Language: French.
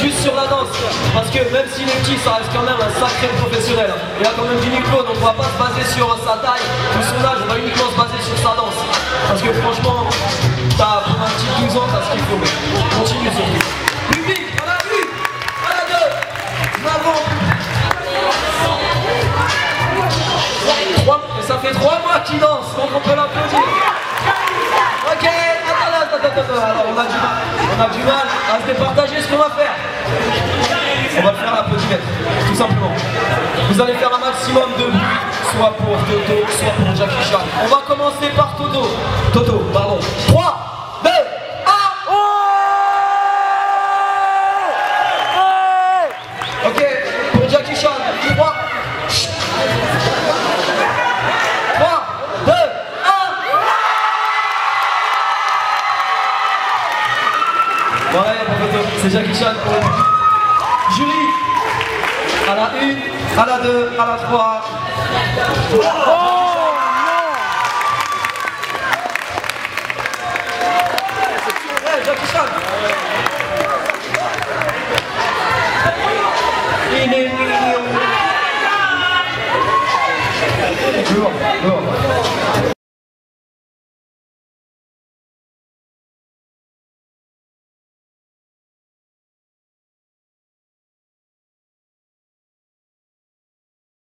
Juste sur la danse, parce que même si les petits, ça reste quand même un sacré professionnel. Il a quand même du micro, donc on va pas se baser sur sa taille ou son âge, on va uniquement se baser sur sa danse. Parce que franchement, t'as un petit 12 ans, t'as ce qu'il faut, mais continue surtout. On a du mal à se départager ce qu'on va faire. On va faire l'applaudimètre, tout simplement. Vous allez faire un maximum de bruit, soit pour Toto, soit pour Jackie Chan. On va commencer par Toto. Toto, Toto, c'est Jackie Chan pour le. Jury, à la 1, à la 2, à la 3. Ouais, Jackie Chan. Il est mignon. Lourd, lourd.